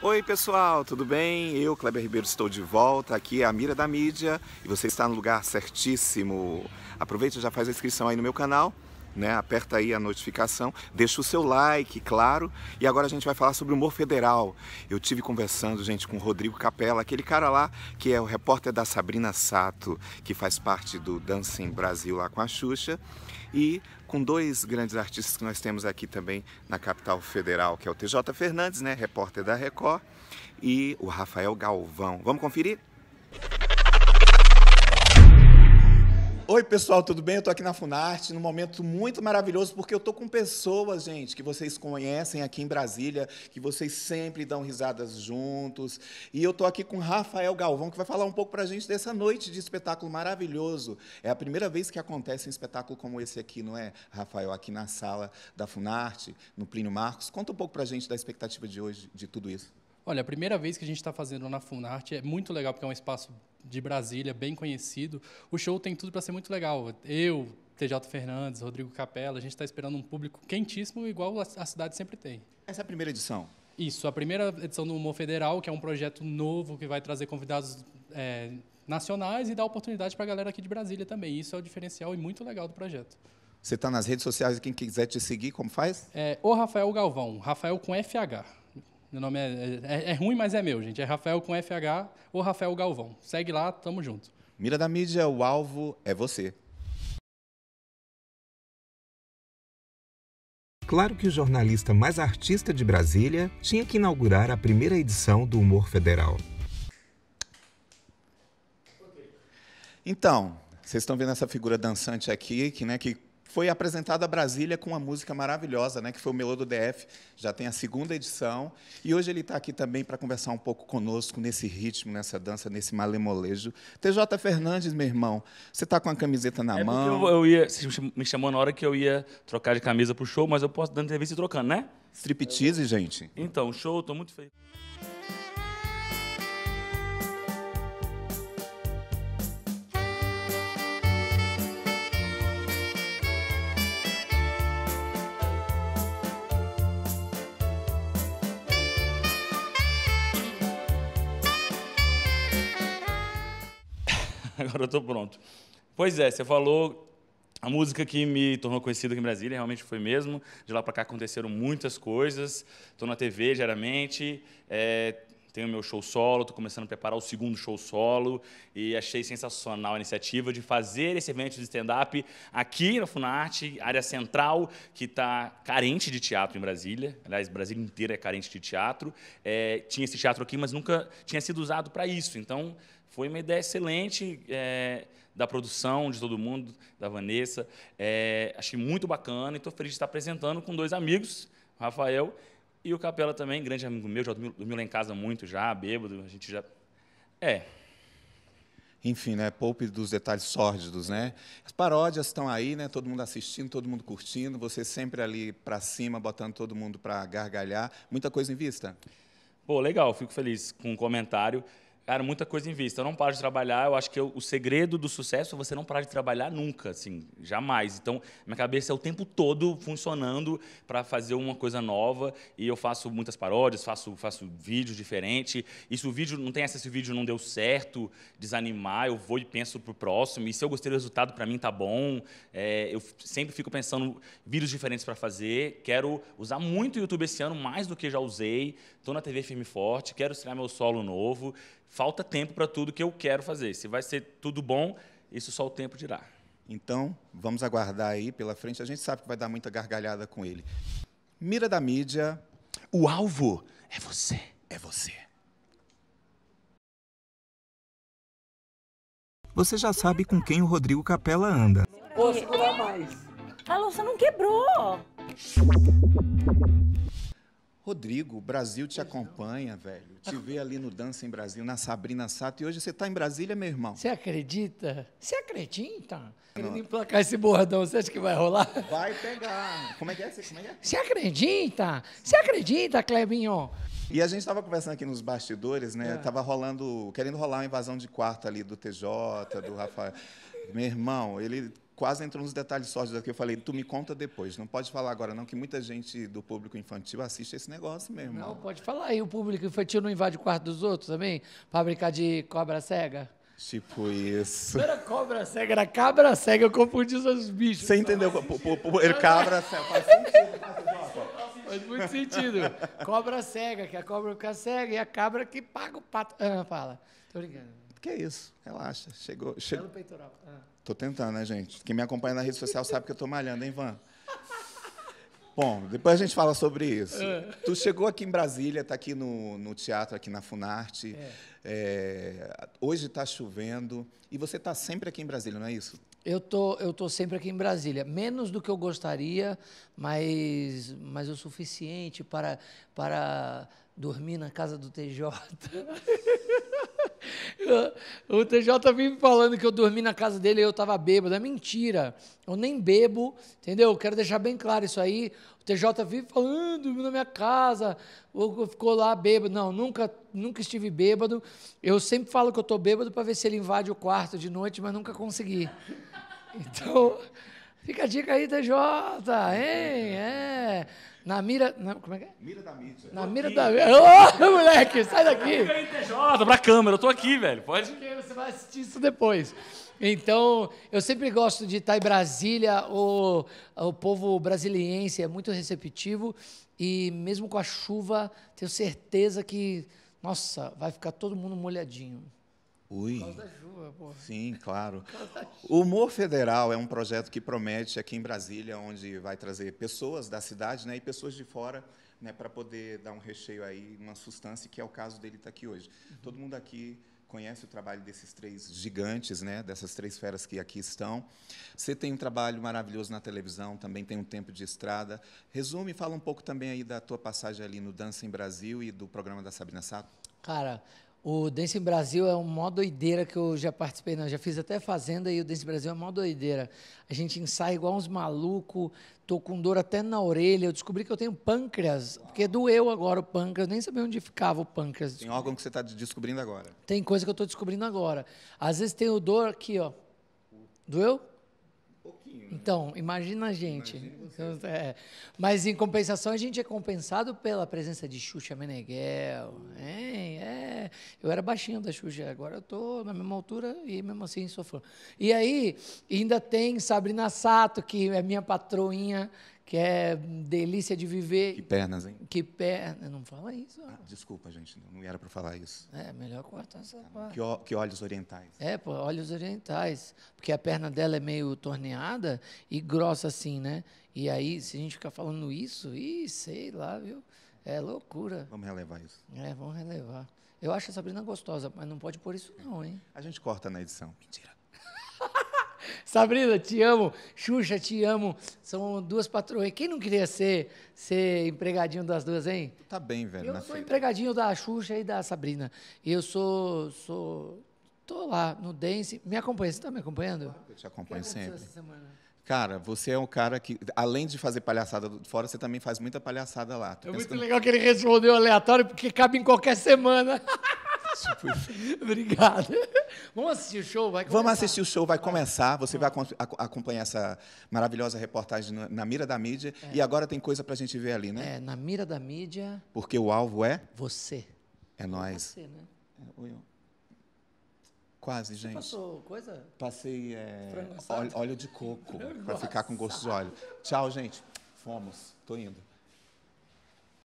Oi pessoal, tudo bem? Eu, Kleber Ribeiro, estou de volta. Aqui é a Mira da Mídia e você está no lugar certíssimo. Aproveita e já faz a inscrição aí no meu canal, né? Aperta aí a notificação, deixa o seu like, claro. E agora a gente vai falar sobre o humor federal. Eu tive conversando, gente, com o Rodrigo Capella, aquele cara lá que é o repórter da Sabrina Sato, que faz parte do Dancing Brasil lá com a Xuxa e com dois grandes artistas que nós temos aqui também na capital federal, que é o TJ Fernandes, né, repórter da Record, e o Rafael Galvão. Vamos conferir? Oi, pessoal, tudo bem? Eu estou aqui na Funarte, num momento muito maravilhoso, porque eu estou com pessoas, gente, que vocês conhecem aqui em Brasília, que vocês sempre dão risadas juntos. E eu estou aqui com Rafael Galvão, que vai falar um pouco para a gente dessa noite de espetáculo maravilhoso. É a primeira vez que acontece um espetáculo como esse aqui, não é, Rafael? Aqui na sala da Funarte, no Plínio Marcos. Conta um pouco para a gente da expectativa de hoje, de tudo isso. Olha, a primeira vez que a gente está fazendo na Funarte é muito legal, porque é um espaço de Brasília, bem conhecido. O show tem tudo para ser muito legal. Eu, TJ Fernandes, Rodrigo Capella, a gente está esperando um público quentíssimo, igual a cidade sempre tem. Essa é a primeira edição? Isso, a primeira edição do Humor Federal, que é um projeto novo que vai trazer convidados é, nacionais e dar oportunidade para a galera aqui de Brasília também. Isso é o diferencial e muito legal do projeto. Você está nas redes sociais e quem quiser te seguir, como faz? É o Rafael Galvão, Rafael com FH. Meu nome é, é, é, ruim, mas é meu, gente. É Rafael com FH ou Rafael Galvão. Segue lá, tamo junto. Mira da mídia, o alvo é você. Claro que o jornalista mais artista de Brasília tinha que inaugurar a primeira edição do Humor Federal. Então, vocês estão vendo essa figura dançante aqui, que, né, que foi apresentado a Brasília com uma música maravilhosa, né, que foi o Melô do DF, já tem a segunda edição, e hoje ele está aqui também para conversar um pouco conosco nesse ritmo, nessa dança, nesse malemolejo. TJ Fernandes, meu irmão, você está com a camiseta na é mão. Eu, eu ia, você me chamou na hora que eu ia trocar de camisa para o show, mas eu posso dar entrevista e trocando, né? Striptease, gente. Então, show, estou muito feliz. Agora eu estou pronto. Pois é, você falou a música que me tornou conhecido aqui em Brasília realmente foi mesmo. De lá para cá aconteceram muitas coisas. Estou na TV diariamente, é, tenho meu show solo, estou começando a preparar o segundo show solo e achei sensacional a iniciativa de fazer esse evento de stand-up aqui na Funarte, área central, que está carente de teatro em Brasília. Aliás, Brasília inteira é carente de teatro. É, tinha esse teatro aqui, mas nunca tinha sido usado para isso. Então, foi uma ideia excelente é, da produção, de todo mundo, da Vanessa. É, achei muito bacana e estou feliz de estar apresentando com dois amigos, o Rafael e o Capela também, grande amigo meu, já dormiu lá em casa muito já, bêbado, a gente já... É, enfim, né, poupe dos detalhes sórdidos, né? As paródias estão aí, né? Todo mundo assistindo, todo mundo curtindo, você sempre ali para cima, botando todo mundo para gargalhar. Muita coisa em vista. Pô, legal, fico feliz com o comentário. Cara, muita coisa em vista. Eu não paro de trabalhar. Eu acho que eu, o segredo do sucesso é você não parar de trabalhar nunca, assim, jamais. Então, minha cabeça é o tempo todo funcionando para fazer uma coisa nova. E eu faço muitas paródias, faço, faço vídeos diferentes. E se o vídeo não tem essa, se o vídeo não deu certo, desanimar, eu vou e penso pro próximo. E se eu gostei do resultado, para mim tá bom. É, eu sempre fico pensando vídeos diferentes para fazer. Quero usar muito o YouTube esse ano, mais do que já usei. Estou na TV firme e forte. Quero estrear meu solo novo falta tempo para tudo que eu quero fazer. Se vai ser tudo bom, isso só o tempo dirá. Então, vamos aguardar aí pela frente. A gente sabe que vai dar muita gargalhada com ele. Mira da mídia, o alvo é você, é você. Você já sabe com quem o Rodrigo Capella anda. Vou segurar mais. A louça não quebrou. Rodrigo, o Brasil te acompanha, velho. Te vê ali no Dança em Brasil, na Sabrina Sato. E hoje você está em Brasília, meu irmão. Você acredita? Você acredita? Querendo emplacar esse bordão, você acha que vai rolar? Vai pegar. Como é que é? Como é é? Você acredita? Você acredita, Clebinho? E a gente estava conversando aqui nos bastidores, né? É. Tava rolando, querendo rolar uma invasão de quarto ali do TJ, do Rafael. Meu irmão, ele quase entrou nos detalhes sórdidos aqui. Eu falei, tu me conta depois. Não pode falar agora, não, que muita gente do público infantil assiste esse negócio mesmo. Não, pode falar aí. O público infantil não invade o quarto dos outros também? Pra brincar de cobra cega? Tipo isso. Não era cobra cega, era cabra cega. Eu confundi os bichos. Você entendeu? P- p- p- Ele cabra. Faz sentido, Faz muito sentido. Cobra cega, que a cobra fica cega e a cabra que paga o pato. Ah, fala. Tô brincando. Que isso? Relaxa. Chegou. Pelo chegou. peitoral. Ah. Tô tentando, né, gente? Quem me acompanha na rede social sabe que eu tô malhando, hein, Van? Bom, depois a gente fala sobre isso. Tu chegou aqui em Brasília, está aqui no, no teatro, aqui na Funarte. É, hoje está chovendo. E você está sempre aqui em Brasília, não é isso? Eu tô, eu tô sempre aqui em Brasília, menos do que eu gostaria, mas, mas o suficiente para, para dormir na casa do TJ. o TJ vive falando que eu dormi na casa dele e eu estava bêbado. É mentira. Eu nem bebo, entendeu? Quero deixar bem claro isso aí. O TJ vive falando, "Ah, dormiu na minha casa, ou ficou lá bêbado. Não, nunca, nunca estive bêbado. Eu sempre falo que eu estou bêbado para ver se ele invade o quarto de noite, mas nunca consegui. Então, fica a dica aí, TJ, hein? Na mira. na- como é que é? Mira da mídia. Na mira da. Ô, moleque, sai daqui! TJ, pra câmera, eu tô aqui, velho. Pode. Porque você vai assistir isso depois. Então, eu sempre gosto de estar em Brasília, o, o povo brasiliense é muito receptivo e mesmo com a chuva, tenho certeza que, nossa, vai ficar todo mundo molhadinho. Ui. chuva, pô. Sim, claro. O Humor Federal é um projeto que promete aqui em Brasília, onde vai trazer pessoas da cidade né, e pessoas de fora né, para poder dar um recheio aí, uma sustância, que é o caso dele estar aqui hoje. Todo mundo aqui conhece o trabalho desses três gigantes, né, dessas três feras que aqui estão. Você tem um trabalho maravilhoso na televisão, também tem um tempo de estrada. Resume, fala um pouco também aí da tua passagem ali no Dança em Brasil e do programa da Sabrina Sato. Cara, o Dance em Brasil é uma doideira que eu já participei, não, já fiz até Fazenda e o Dance Brasil é uma doideira. A gente ensaia igual uns malucos, tô com dor até na orelha, eu descobri que eu tenho pâncreas, porque doeu agora o pâncreas, nem sabia onde ficava o pâncreas. Tem órgão que você está descobrindo agora. Tem coisa que eu estou descobrindo agora. Às vezes tem o dor aqui, ó. Doeu? Pouquinho. Então, imagina a gente. Então, é. Mas, em compensação, a gente é compensado pela presença de Xuxa Meneghel. hein? É. Eu era baixinho da Xuxa, agora eu estou na mesma altura e mesmo assim sou fã. E aí, ainda tem Sabrina Sato, que é minha patroinha, que é delícia de Que viver. pernas, hein? Que perna. Não fala isso. Ah, desculpa, gente, não era para falar isso. É, melhor cortar essa parte. Que, ó- que olhos orientais. É, pô, olhos orientais. Porque a perna dela é meio torneada e grossa assim, né? E aí, se a gente ficar falando isso, ih, sei lá, viu? É loucura. Vamos relevar isso. É, vamos relevar. Eu acho a Sabrina gostosa, mas não pode pôr isso não, hein? A gente corta na edição. Mentira. Sabrina, te amo. Xuxa, te amo. São duas patroas. Quem não queria ser, ser empregadinho das duas, hein? Tá bem, velho, Eu sou feira. empregadinho da Xuxa e da Sabrina. Eu sou, sou, tô lá no dance. Me acompanha, você tá me acompanhando? Eu te acompanho sempre. essa semana? Cara, você é um cara que, além de fazer palhaçada fora, você também faz muita palhaçada lá. Tu É muito que legal que ele respondeu aleatório, porque cabe em qualquer semana. Obrigado. Vamos assistir o show? Vai Vamos assistir o show, vai começar. Você vai acom- ac- acompanhar essa maravilhosa reportagem na, mira da mídia. E agora tem coisa pra gente ver ali, né? É, na mira da mídia, Porque o alvo é. você. É nós. Você, né? Ó. Quase, gente. Passou coisa? Passei é, óleo, óleo de coco para ficar com gosto de óleo. Tchau, gente. Fomos. Tô indo.